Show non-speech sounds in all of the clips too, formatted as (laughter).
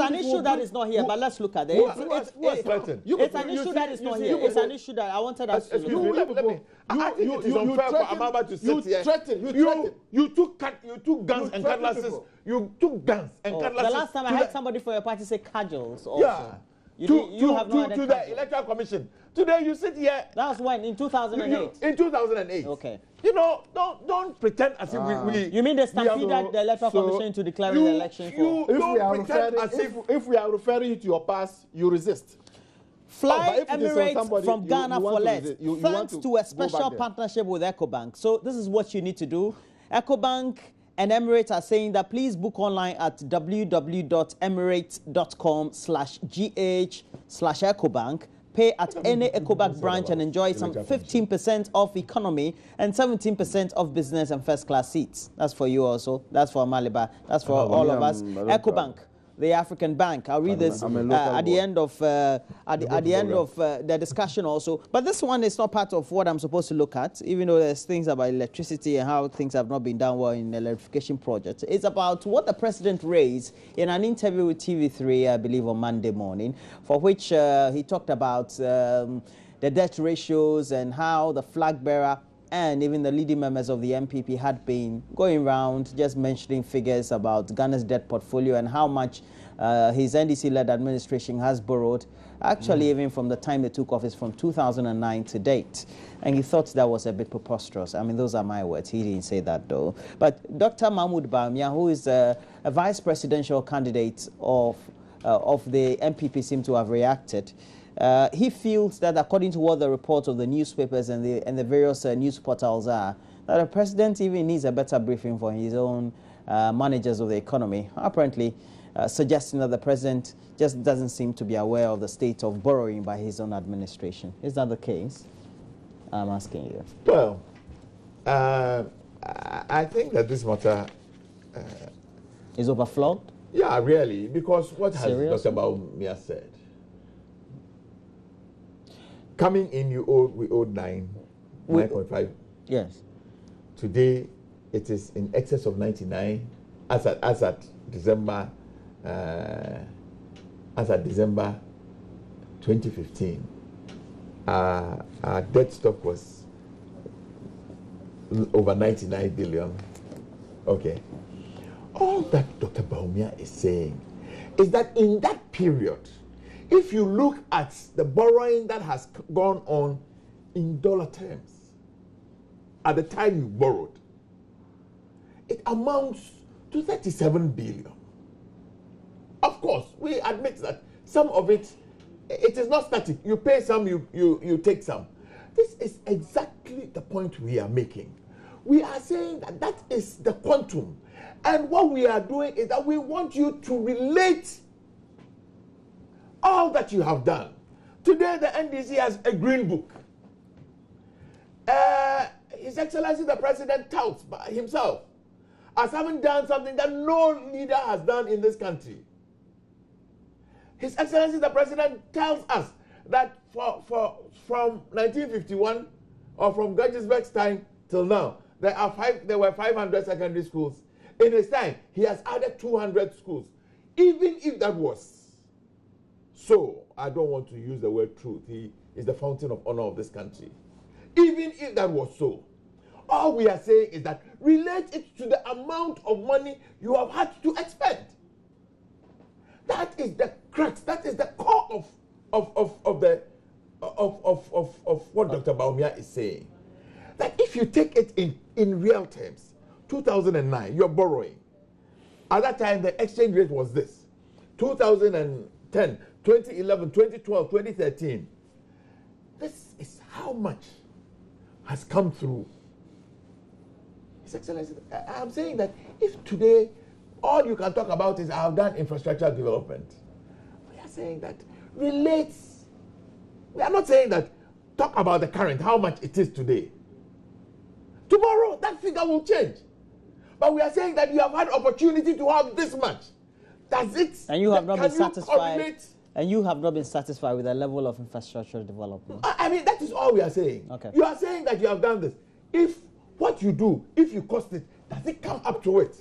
an issue who that bring- is not here, but let's look at it. It's, are- it's, who are it's- threatened? You- it's an issue that is not here. It's an issue that I wanted us to Excuse look at. let me- let me- I I think it is unfair for threaten- Amaba to sit you here. you you, took cut, you took guns You and cutlasses. You took guns and Oh, the last time I to heard somebody for your party say cudgels also. Yeah. You, to, did- you to, have to, no to the electoral commission. Today you sit here. That was when? In 2008? You, in 2008. Okay. You know, don't don't pretend as if we, ah. we. You mean they we have- stampeded the electoral so commission to declare you, the election for? you If we don't are pretend referring, as if. if, if we are referring to your past, you resist. Fly Oh, but if it is on Emirates somebody, from you- Ghana you want for less, visit- you- you thanks to to a special partnership with EcoBank. So this is what you need to do. EcoBank and Emirates are saying that please book online at www.emirates.com slash gh slash EcoBank. Pay at any EcoBank branch and enjoy some 15% off economy and 17% off business and first class seats. That's for you also. That's for Maliba. That's for Oh, all of us. Don't EcoBank the African Bank. I'll read this uh, at the end of uh, at, the, at the end of uh, the discussion also. But this one is not part of what I'm supposed to look at, even though there's things about electricity and how things have not been done well in the electrification project. It's about what the president raised in an interview with TV3, I believe, on Monday morning, for which uh, he talked about um, the debt ratios and how the flag bearer and even the leading members of the NPP had been going around just mentioning figures about Ghana's debt portfolio and how much uh, his NDC-led administration has borrowed, actually even from the time they took office from 2009 to date. And he thought that was a bit preposterous. I mean, those are my words. He didn't say that, though. But Dr. Mahamudu Bawumia, who is a, a vice presidential candidate of, uh, of the NPP, seemed to have reacted. Uh, he feels that according to what the reports of the newspapers and the, and the various uh, news portals are, that the president even needs a better briefing for his own uh, managers of the economy. Apparently, uh, suggesting that the president just doesn't seem to be aware of the state of borrowing by his own administration. Is that the case? I'm asking you. Well, uh, I think that this matter, Is overflowed? yeah, really, because what has? Dr. Bawumia said? Coming in, you owed, we owed nine, 9.5. Yes. Today, it is in excess of 99 as at, as at December, uh, as at December 2015. Uh, our debt stock was over 99 billion. Okay. All that Dr. Bawumia is saying is that in that period, if you look at the borrowing that has gone on in dollar terms, at the time you borrowed, it amounts to 37 billion. Of course, we admit that some of it, it is not static. You pay some, you, you, you take some. This is exactly the point we are making. We are saying that that is the quantum. And what we are doing is that we want you to relate all that you have done. Today, the NDC has a green book. Uh, His Excellency the President touts by himself as having done something that no leader has done in this country. His Excellency the President tells us that for, for, from 1951 or from Guggisberg's time till now, there, are five, there were 500 secondary schools. In his time, he has added 200 schools. Even if that was so, I don't want to use the word truth. He is the fountain of honor of this country. Even if that was so, all we are saying is that relate it to the amount of money you have had to expend. That is the crux, that is the core of, of, of, of the of, of, of, of what Dr. Bawumia is saying. That if you take it in, in real terms, 2009, you're borrowing. At that time, the exchange rate was this 2010, 2011, 2012, 2013. This is how much has come through. His Excellency, I'm saying that if today all you can talk about is I've done infrastructure development, we are saying that relates. We are not saying that talk about the current, how much it is today. Tomorrow, that figure will change. But we are saying that you have had opportunity to have this much. Does it? And you have not been satisfied. And you have not been satisfied with the level of infrastructure development. I mean, that is all we are saying. Okay. You are saying that you have done this. If what you do, if you cost it, does it come up to it?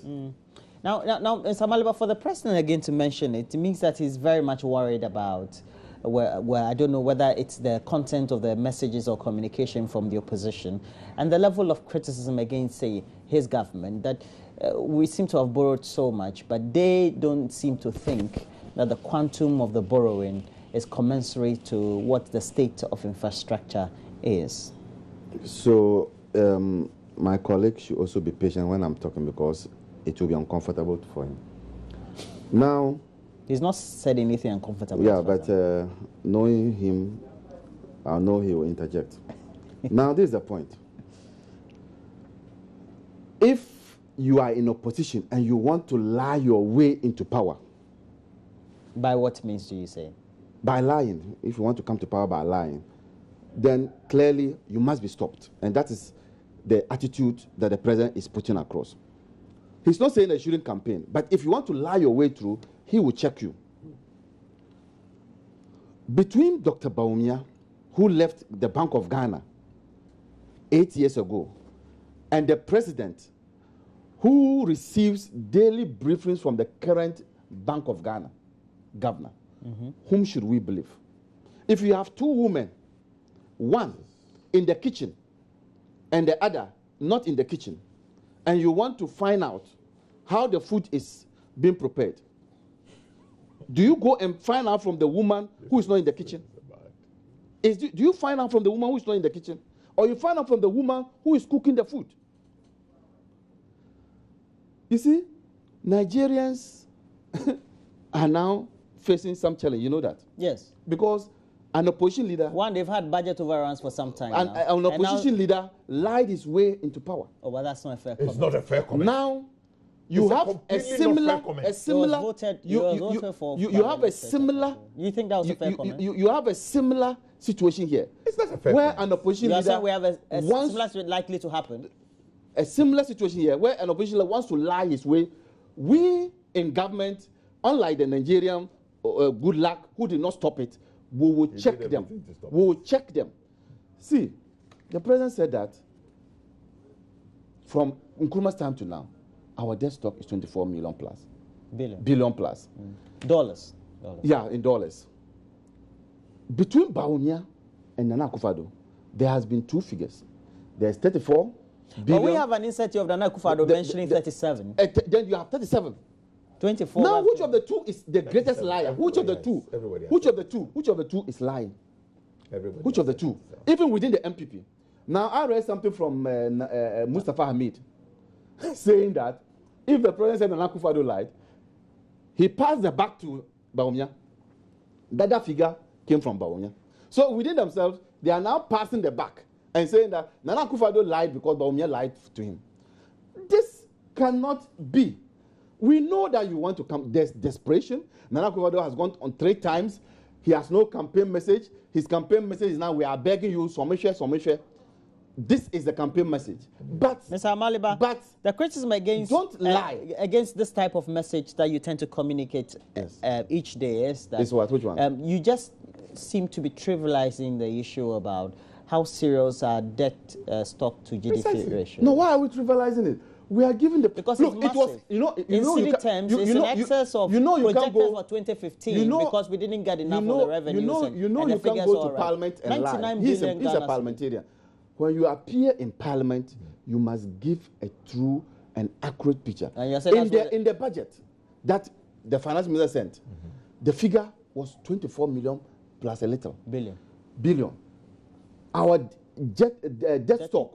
Now, now, now Mr. For the president again to mention it, it means that he's very much worried about where, where I don't know whether it's the content of the messages or communication from the opposition and the level of criticism against, say, his government that uh, we seem to have borrowed so much, but they don't seem to think that the quantum of the borrowing is commensurate to what the state of infrastructure is. So, um, my colleague should also be patient when I'm talking because it will be uncomfortable for him. Now, He's not said anything uncomfortable. yeah, but uh, knowing him, I know he will interject. (laughs) now, this is the point. If you are in opposition and you want to lie your way into power By what means do you say? by lying, if you want to come to power by lying, then clearly you must be stopped. And that is the attitude that the president is putting across. He's not saying you shouldn't campaign, but if you want to lie your way through, he will check you. Between Dr. Bawumia, who left the Bank of Ghana eight years ago, and the president, who receives daily briefings from the current Bank of Ghana governor, mm-hmm. whom should we believe? If you have two women, one in the kitchen and the other not in the kitchen, and you want to find out how the food is being prepared, do you go and find out from the woman who is not in the kitchen? Is, do you find out from the woman who is not in the kitchen? Or you find out from the woman who is cooking the food? You see, Nigerians (laughs) are now facing some challenge. You know that? Yes. Because an opposition leader, One, they've had budget overruns for some time an, now. an And now- opposition leader lied his way into power. oh, but that's not a fair It's comment. not a fair comment. Now, you It's a have a not similar, a similar, voted- you, you, you, voted for you, you have a similar, You think that was you, a fair you, comment? you, you have a similar situation here. It's not a fair where comment. an opposition You are leader saying we have a, a wants similar likely to happen? a similar situation here where an opposition leader wants to lie his way. We in government, unlike the Nigerian uh, good luck who did not stop it, we will He check them. We will check them. See, the president said that from Nkrumah's time to now, our debt stock is 24 million plus, Billion. billion plus. Dollars. Dollars. Yeah, in dollars. Between Baumia and Nana Akufo-Addo, there has been two figures. There's 34 But billion. we have an insight of Nana Akufo-Addo The- mentioning the- 37. Uh, then you have 37. 24. now, which of the two is the greatest 37. liar? Which of the two? Which of the two? Which of the two is lying? Everybody Which of the two? said Even within the MPP. Now, I read something from uh, uh, uh, Mustafa Hamid (laughs) saying that if the president said Nana Akufo-Addo lied, he passed the back to Baumia. That that figure came from Baumia. So within themselves, they are now passing the back and saying that Nana Akufo-Addo lied because Baumia lied to him. This cannot be. We know that you want to come. There's desperation. Nana Akufo-Addo has gone on three times. He has no campaign message. His campaign message is now we are begging you, Someshe, Someshe. This is the campaign message. But Mr. Amaliba, But- the criticism against Don't uh, lie. against this type of message that you tend to communicate uh, Yes. uh, each day is that Is what? Which one? Um, you just seem to be trivializing the issue about how serious our debt uh, stock to GDP Precisely. ratio. no, why are we trivializing it? We are giving the Because look. it was you know you in know you terms, you, it's know, in you- excess of you know you projected go for 2015 you know- because we didn't get enough you know, of the revenues. You know, and, you know you can't go to right. parliament and lie. He's a, he's a parliamentarian. When you appear in parliament, you must give a true and accurate picture. And you're saying in the in the budget that the finance minister sent, the figure was 24 million plus a little billion. billion. Our jet, uh, debt stock,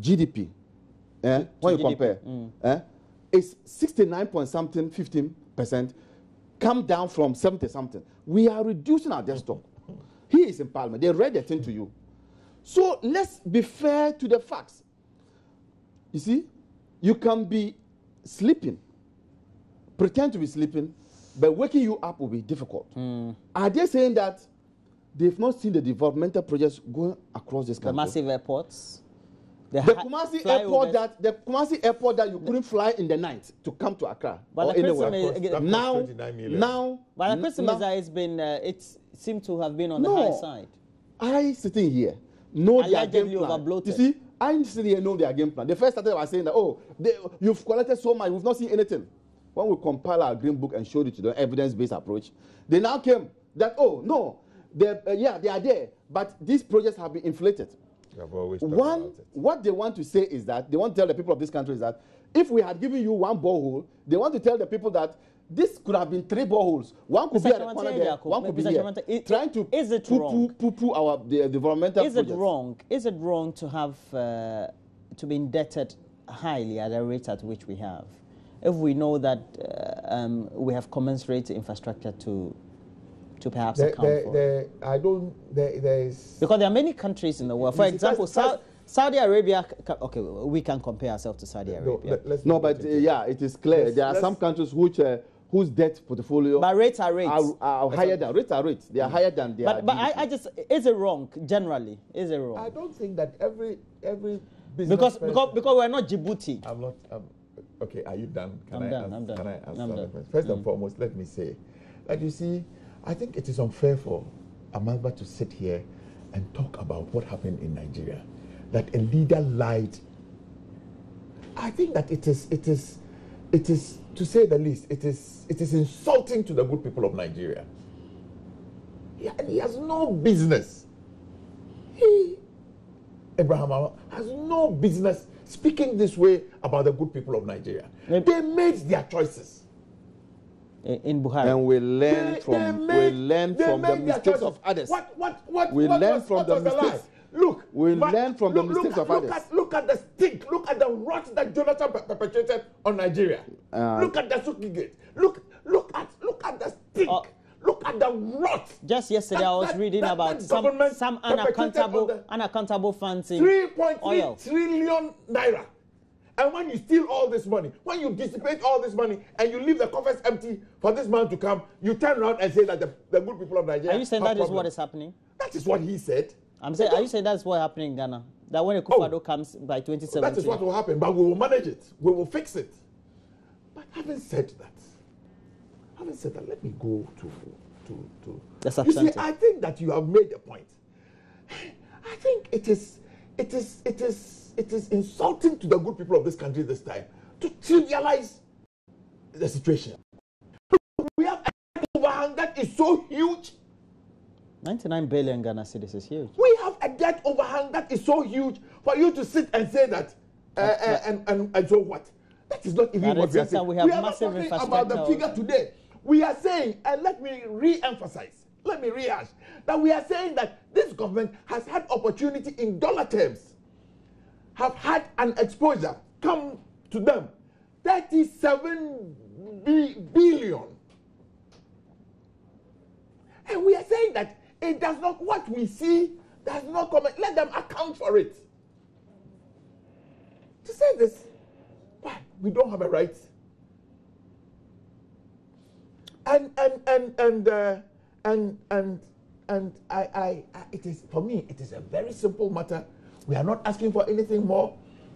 GDP, eh, when you GDP, compare, eh, is 69 point something, 15 percent, come down from 70 something. We are reducing our debt stock. He is in parliament. They read the thing to you. So let's be fair to the facts. You see, you can be sleeping, pretend to be sleeping, but waking you up will be difficult. Are they saying that they've not seen the developmental projects going across this The country? massive airports. The hi- Kumasi airport that the Kumasi airport that you couldn't fly in the night to come to Accra But or the anywhere. is- cost now, 29 million. now, But the n- criticism now, is that it's been, uh, it seemed to have been on the No. high side. I sitting here know their Allegedly game plan. You see, I sitting here know their game plan. They first started by saying that, oh, they, you've collected so much, we've not seen anything. when we compile our green book and showed it to them, evidence-based approach, they now came that, oh, no, they, uh, yeah, they are there, but these projects have been inflated. You have always talked One, about it. what they want to say is that they want to tell the people of this country is that if we had given you one borehole, they want to tell the people that this could have been three boreholes. One could Mr. be at the corner there, Agyarko, one could be Mr. here. Kyeremanteng, i- trying to is it poo-poo, wrong? poo-poo our the developmental Is it wrong? Is it wrong to have uh, to be indebted highly at the rate at which we have, if we know that uh, um, we have commensurate infrastructure to to perhaps There, account there, for? there, I don't. There, there is. Because there are many countries in the world. For example, first- Saudi Arabia. Okay, we can compare ourselves to Saudi No, Arabia. No, not but uh, yeah, it is clear. Let's- there are some countries which uh, whose debt portfolio but rates are rates. are, are higher than rates are rates. They are higher than their. but but I. I just is it wrong generally? Is it I wrong? don't think that every every business Because person- because because we're not Djibouti. I'm not. I'm, okay, are you done? Can I'm I done, Ask, I'm done, Can I ask I'm done. Mm. First and foremost, let me say that you see, I think it is unfair for Amaliba to sit here and talk about what happened in Nigeria, that a leader lied. I think that it is it is it is to say the least it is it is insulting to the good people of Nigeria. Yeah, and he has no business. He Abraham has no business speaking this way about the good people of Nigeria. Maybe- They made their choices. In Buhari. and we learn They- from they we made- learn they from the mistakes of others. What what what? We what learn was, from what the was mistakes. Look, We learn from the look, mistakes look of at, others. Look at, look at the stink. Look at the rot that Jonathan per- perpetrated on Nigeria. Uh, look at the Suki Gate. Look look at look at the stink. Uh, look at the rot. Just yesterday, That- I was that- reading that- about that some some unaccountable the- unaccountable funds in Three point three oil. trillion naira. And when you steal all this money, when you dissipate all this money, and you leave the coffers empty for this man to come, you turn around and say that the, the good people of Nigeria. Are you saying that is what is happening? That is what he said. I'm saying, are you saying that's what happening in Ghana? That when a Kufado Oh. comes by That is 2017, what will happen, but we will manage it. We will fix it. But having said that, having said that, let me go to to to. The you see. I think that you have made a point. (sighs) I think it is it is it is it is insulting to the good people of this country this time to trivialize the situation. We have an overhang that is so huge 99 billion Ghana cedis is huge. We have a debt overhang that is so huge for you to sit and say that, uh, uh, and, and, and so what? That is not even But what at we are saying. we have are not talking about the figure today. We are saying, and let me re-emphasize, let me rehash, that we are saying that this government has had opportunity in dollar terms, have had an exposure come to them, 37 bi- billion. And we are saying that it does not, what we see does not come. Let them account for it. To say this, why? We don't have a right. And, and, and, and, uh, and, and, and I, I, I, it is, for me, it is a very simple matter. We are not asking for anything more.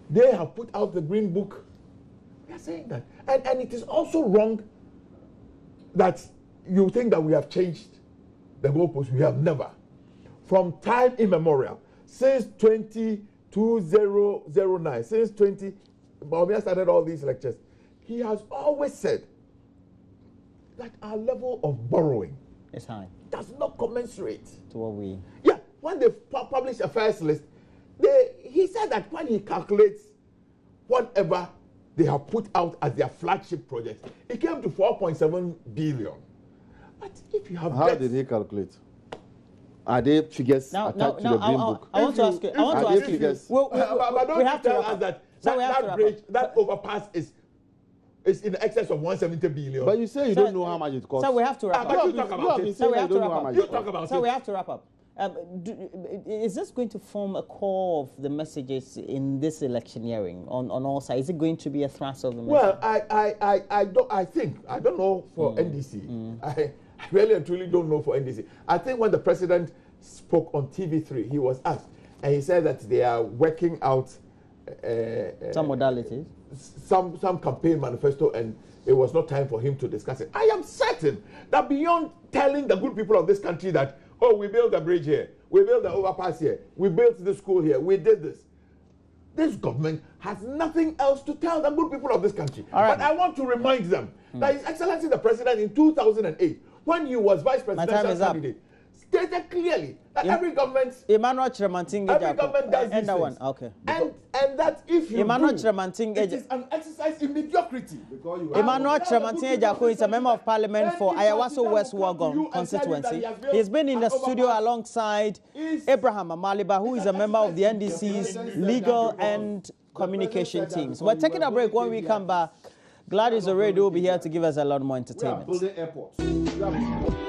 They have put out the green book. We are saying that. And, and it is also wrong that you think that we have changed the goalposts. We have never. From time immemorial, since 2009, since 20, Bawumia started all these lectures, he has always said that our level of borrowing It's high does not commensurate. to what we. Yeah, when they pu- publish a first list, said that when he calculates whatever they have put out as their flagship project, it came to 4.7 billion. But if you have How did he calculate? Are they figures Now, attached now, to now, the I, green I, book? I want If to ask you. I want to ask you. figures? We, we, Uh, but, but don't we have to tell wrap us that So that, to bridge, that overpass is is in excess of 170 billion. But you say you So- don't know how much it costs. So we have to wrap Ah, up. but You talk about it. So we have to wrap up. You talk about So it. we have to wrap up. Um, do, is this going to form a core of the messages in this electioneering on, on all sides? Is it going to be a thrust of the message? Well, I, I, I, I don't. I think I don't know for NDC. I, I really and truly don't know for NDC. I think when the president spoke on TV3, he was asked, and he said that they are working out uh, uh, Some modalities. some some campaign manifesto, and it was not time for him to discuss it. I am certain that beyond telling the good people of this country that oh we built a bridge here, we built an overpass here, we built the school here, we did this. This government has nothing else to tell the good people of this country. All right. But I want to remind them that His Excellency the President in 2008, when he was vice presidential candidate, stated clearly that Im- every government Emmanuel Kyeremanteng Every government does uh, these End that one. Okay. and and that if you Emmanuel do, Kyeremanteng it Eja- is an exercise in mediocrity. Because Emmanuel I will tell the Kyeremanteng good people Agyarko is a member of parliament for Ayawaso West that will come to you Wuogon and tell you that constituency. he has been in the studio alongside Abraham Amaliba, who is a member of the NDC's legal and communication teams. We're taking a break. When we come back, Gladys already will be here to give us a lot more We are entertainment.